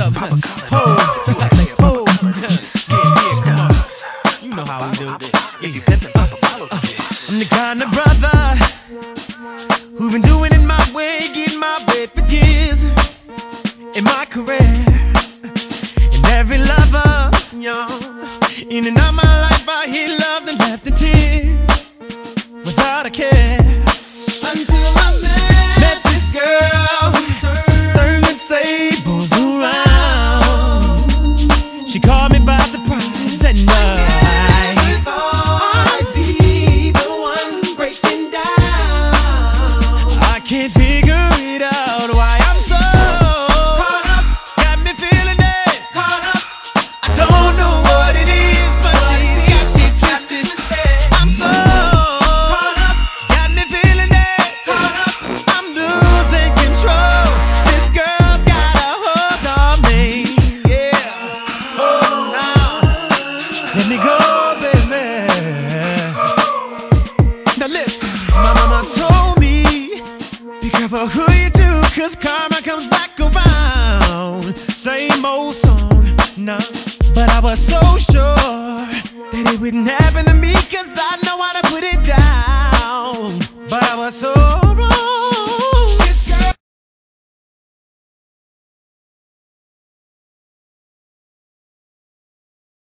up, ho, ho, ho, ho. You know how we do this. If you get the a. I'm the kind of brother who been doing it my way, getting my way for years in my career. And every lover, yo, in and out my life, I hear love and left in tears without a care. Can't figure it out be who you do, cause karma comes back around. Same old song, nah. But I was so sure that it wouldn't happen to me, cause I know how to put it down.